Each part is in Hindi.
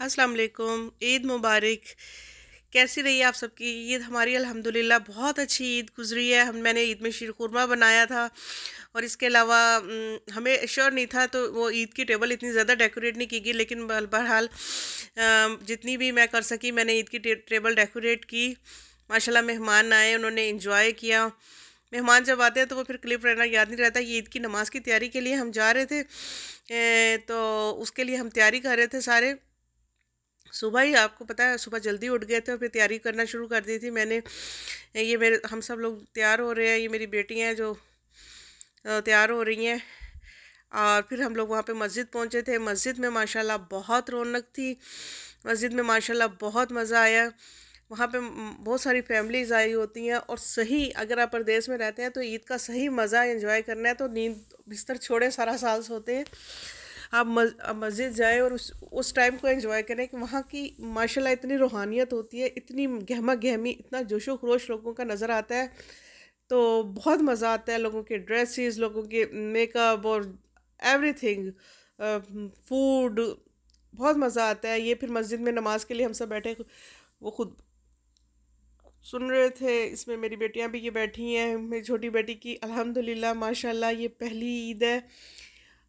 अस्सलाम वालेकुम, ईद मुबारक। कैसी रही आप सबकी? ईद हमारी अल्हम्दुलिल्लाह बहुत अच्छी ईद गुजरी है। हम, मैंने ईद में शीर खुरमा बनाया था और इसके अलावा हमें श्योर नहीं था तो वो ईद की टेबल इतनी ज़्यादा डेकोरेट नहीं की गई, लेकिन बहरहाल जितनी भी मैं कर सकी, मैंने ईद की टेबल डेकोरेट की। माशाल्लाह मेहमान आए, उन्होंने इन्जॉय किया। मेहमान जब आते हैं तो वो फिर क्लिप रहना याद नहीं रहता ईद की नमाज़ की तैयारी के लिए हम जा रहे थे। तो उसके लिए हम तैयारी कर रहे थे सारे। सुबह ही आपको पता है, सुबह जल्दी उठ गए थे और फिर तैयारी करना शुरू कर दी थी। मैंने, ये मेरे, हम सब लोग तैयार हो रहे हैं, ये मेरी बेटियाँ हैं जो तैयार हो रही हैं। और फिर हम लोग वहाँ पे मस्जिद पहुँचे थे। मस्जिद में माशाल्लाह बहुत रौनक थी। मस्जिद में माशाल्लाह बहुत मज़ा आया। वहाँ पे बहुत सारी फैमिलीज़ आई होती हैं और सही, अगर आप प्रदेश में रहते हैं तो ईद का सही मज़ा इन्जॉय करना है तो नींद बिस्तर छोड़े, सारा साल सोते हैं। आप मस्जिद जाएँ और उस उस टाइम को एंजॉय करें कि वहाँ की, माशाल्लाह, इतनी रूहानियत होती है, इतनी गहमा गहमी इतना जोशो खरोश लोगों का नज़र आता है तो बहुत मज़ा आता है लोगों के ड्रेसेस लोगों के मेकअप और एवरीथिंग फ़ूड बहुत मज़ा आता है। ये फिर मस्जिद में नमाज़ के लिए हम सब बैठे, वो खुद सुन रहे थे, इसमें मेरी बेटियाँ भी ये बैठी हैं, मेरी छोटी बेटी की, अल्हम्दुलिल्लाह, माशाल्लाह, ये पहली ईद है।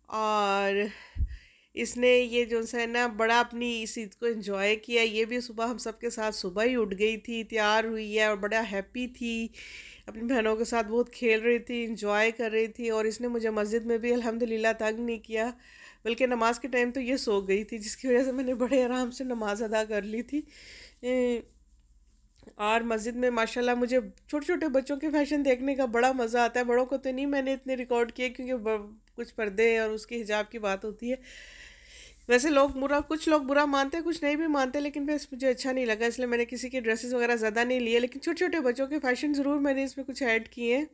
और इसने ये जो है ना, बड़ा अपनी इस ईद को एंजॉय किया। ये भी सुबह हम सब के साथ सुबह ही उठ गई थी, तैयार हुई है और बड़ा हैप्पी थी। अपनी बहनों के साथ बहुत खेल रही थी इंजॉय कर रही थी और इसने मुझे मस्जिद में भी अल्हम्दुलिल्लाह तंग नहीं किया, बल्कि नमाज़ के टाइम तो ये सो गई थी, जिसकी वजह से मैंने बड़े आराम से नमाज़ अदा कर ली थी। और मस्जिद में माशाल्लाह मुझे छोटे छोटे बच्चों के फ़ैशन देखने का बड़ा मज़ा आता है। बड़ों को तो नहीं मैंने इतने रिकॉर्ड किए, क्योंकि कुछ पर्दे और उसके हिजाब की बात होती है। वैसे लोग बुरा, कुछ लोग बुरा मानते हैं, कुछ नहीं भी मानते लेकिन फिर मुझे अच्छा नहीं लगा, इसलिए मैंने किसी के ड्रेसेस वगैरह ज़्यादा नहीं लिए। लेकिन छोटे छोटे बच्चों के फ़ैशन ज़रूर मैंने इसमें कुछ ऐड किए हैं।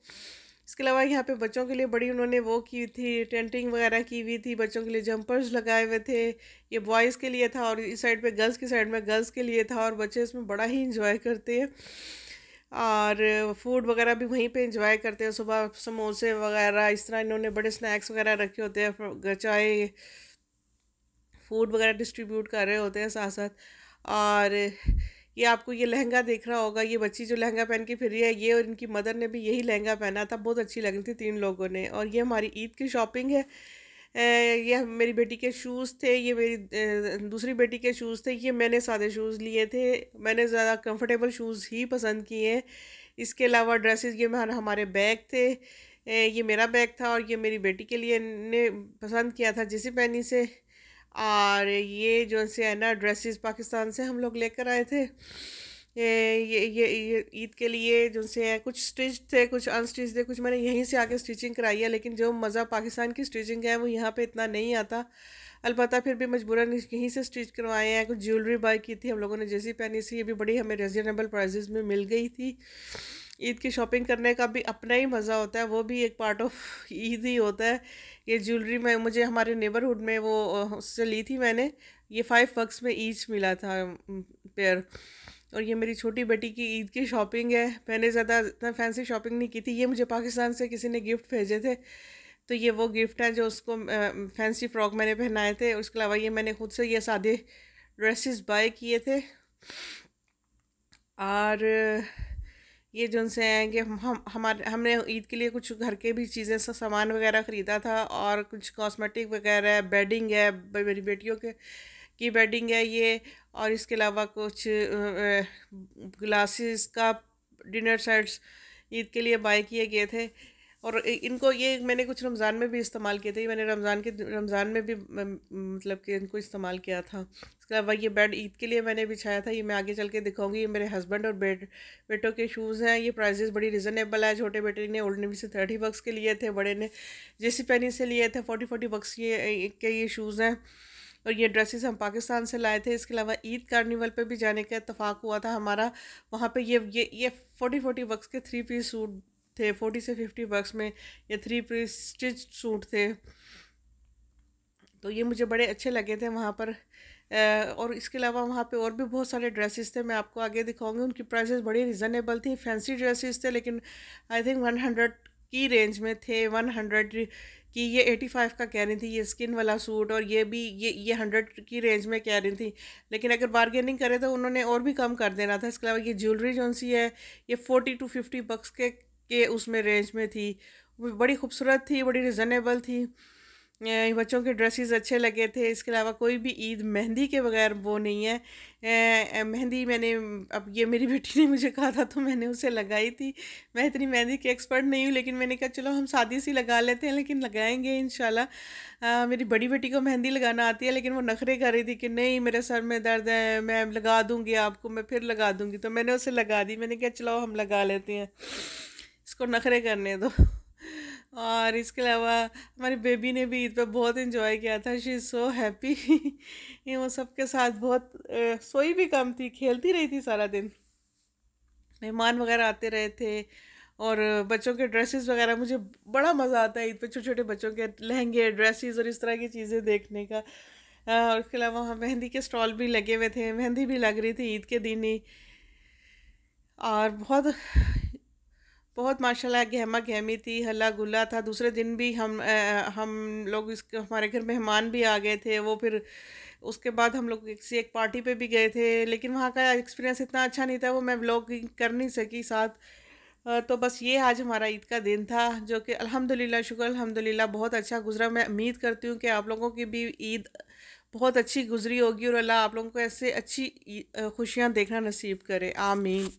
इसके अलावा यहाँ पे बच्चों के लिए बड़ी उन्होंने वो की थी, टेंटिंग वगैरह की हुई थी, बच्चों के लिए जंपर्स लगाए हुए थे, ये बॉयज़ के लिए था और इस साइड पे गर्ल्स की साइड में गर्ल्स के लिए था और बच्चे इसमें बड़ा ही इंजॉय करते हैं। और फ़ूड वगैरह भी वहीं पे इंजॉय करते हैं। सुबह समोसे वगैरह, इस तरह इन्होंने बड़े स्नैक्स वगैरह रखे होते हैं। चाय फ़ूड वगैरह डिस्ट्रीब्यूट कर रहे होते हैं साथ साथ और ये आपको ये लहंगा देख रहा होगा, ये बच्ची जो लहंगा पहन के फिर है, ये और इनकी मदर ने भी यही लहंगा पहना था। बहुत अच्छी लग रही थी तीन लोगों ने। और ये हमारी ईद की शॉपिंग है। ये मेरी बेटी के शूज़ थे, ये मेरी दूसरी बेटी के शूज़ थे, ये मैंने सादे शूज़ लिए थे। मैंने ज़्यादा कंफर्टेबल शूज़ ही पसंद किए हैं। इसके अलावा ड्रेसेस ये हमारे बैग थे। ये मेरा बैग था और ये मेरी बेटी के लिए ने पसंद किया था जिसी पैनी से। और ये जो से है ना ड्रेसेस पाकिस्तान से हम लोग लेकर आए थे। ये ये ये ईद के लिए जो से है, कुछ स्टिच थे, कुछ अनस्टिच थे, कुछ मैंने यहीं से आके स्टिचिंग कराई है, लेकिन जो मज़ा पाकिस्तान की स्टिचिंग है, वो यहाँ पे इतना नहीं आता। अलबत्त फिर भी मजबूरन यहीं से स्टिच करवाए हैं, कुछ ज्वेलरी बाई की थी, हम लोगों ने जैसी पहनी थी, ये भी बड़ी हमें रिजनेबल प्राइजेज़ में मिल गई थी। ईद की शॉपिंग करने का भी अपना ही मज़ा होता है, वो भी एक पार्ट ऑफ़ ईद ही होता है। ये ज्वेलरी मैं, मुझे हमारे नेबरहुड में वो, उससे ली थी मैंने, ये फाइव बक्स में ईच मिला था पेयर और ये मेरी छोटी बेटी की ईद की शॉपिंग है। मैंने ज़्यादा, इतना फैंसी शॉपिंग नहीं की थी। ये मुझे पाकिस्तान से किसी ने गिफ्ट भेजे थे। तो ये वो गिफ्ट हैं जो उसको फैंसी फ्रॉक मैंने पहनाए थे। उसके अलावा ये मैंने खुद से ये सादे ड्रेसेस बाय किए थे। और ये जो से हैं कि हम हमारे, हमने ईद के लिए कुछ घर के भी चीज़ें सामान वगैरह ख़रीदा था और कुछ कॉस्मेटिक वगैरह, बेडिंग है मेरी बेटियों के, की बेडिंग है ये। और इसके अलावा कुछ ग्लासेस का डिनर सेट्स ईद के लिए बाय किए गए थे। और इनको ये मैंने कुछ रमज़ान में भी इस्तेमाल किए थे। मैंने रमज़ान के, रमज़ान में भी मतलब कि इनको इस्तेमाल किया था। इसके अलावा ये बेड ईद के लिए मैंने बिछाया था। ये मैं आगे चल के दिखाऊँगी। ये मेरे हस्बैंड और बेड, बेटों के शूज़ हैं। ये प्राइजेस बड़ी रिजनेबल है। छोटे बेटे ने ओल्ड नेवी से थर्टी बक्स के लिए थे। बड़े ने, जेसी पैनी से लिए थे। फोर्टी फोर्टी बक्स ये, के ये शूज़ हैं। और ये ड्रेसेस हम पाकिस्तान से लाए थे। इसके अलावा ईद कार्निवल पे भी जाने का इतफाक़ हुआ था हमारा। वहाँ पे ये ये ये फोर्टी फोर्टी बक्स के थ्री पीस सूट थे। फोर्टी से फिफ्टी बक्स में ये थ्री पीस स्टिच सूट थे। तो ये मुझे बड़े अच्छे लगे थे वहाँ पर। और इसके अलावा वहाँ पे और भी बहुत सारे ड्रेसेस थे। मैं आपको आगे दिखाऊँगी। उनकी प्राइसेस बड़ी रिजनेबल थी। फैंसी ड्रेसेस थे, लेकिन आई थिंक वन हंड्रेड की रेंज में थे। वन हंड्रेड कि ये एटी फाइव का कह रही थी, ये स्किन वाला सूट और ये भी, ये ये हंड्रेड की रेंज में कह रही थी। लेकिन अगर बारगेनिंग करें तो उन्होंने और भी कम कर देना था। इसके अलावा ये ज्वेलरी जो सी है, ये फोर्टी टू फिफ्टी बक्स के के उसमें रेंज में थी। बड़ी खूबसूरत थी, बड़ी रिजनेबल थी। बच्चों के ड्रेसेस अच्छे लगे थे। इसके अलावा कोई भी ईद मेहंदी के बगैर वो नहीं है। मेहंदी मैंने, अब ये मेरी बेटी ने मुझे कहा था तो मैंने उसे लगाई थी। मैं इतनी मेहंदी की एक्सपर्ट नहीं हूँ, लेकिन मैंने कहा, चलो हम शादी सी लगा लेते हैं, लेकिन लगाएँगे इन मेरी बड़ी बेटी को मेहंदी लगाना आती है, लेकिन वो नखरे कर रही थी कि नहीं, मेरे सर में दर्द है, मैं लगा दूँगी आपको, मैं फिर लगा दूँगी। तो मैंने उसे लगा दी। मैंने कहा, चलो हम लगा लेते हैं। इसको नखरे करने दो। और इसके अलावा हमारी बेबी ने भी ईद पे बहुत इन्जॉय किया था। शी इज़ सो हैप्पी ये वो सबके साथ बहुत सोई भी कम थी, खेलती रही थी सारा दिन। मेहमान वगैरह आते रहे थे और बच्चों के ड्रेसेस वगैरह, मुझे बड़ा मज़ा आता है ईद पे छोटे छोटे बच्चों के लहंगे ड्रेसेस और इस तरह की चीज़ें देखने का। और इसके अलावा वहाँ मेहंदी के स्टॉल भी लगे हुए थे, मेहंदी भी लग रही थी ईद के दिन ही। और बहुत बहुत माशाल्लाह गहमा गहमी थी हल्ला गुल्ला था। दूसरे दिन भी हम आ, हम लोग इस हमारे घर मेहमान भी आ गए थे। वो फिर उसके बाद हम लोग किसी एक पार्टी पे भी गए थे। लेकिन वहाँ का एक्सपीरियंस इतना अच्छा नहीं था वो मैं व्लॉग कर नहीं सकी साथ। तो बस ये आज हमारा ईद का दिन था जो कि अल्हम्दुलिल्लाह शुक्र अल्हम्दुलिल्लाह बहुत अच्छा गुजरा। मैं उम्मीद करती हूँ कि आप लोगों की भी ईद बहुत अच्छी गुजरी होगी और अल्लाह आप लोगों को ऐसे अच्छी खुशियाँ देखना नसीब करे। आमीन।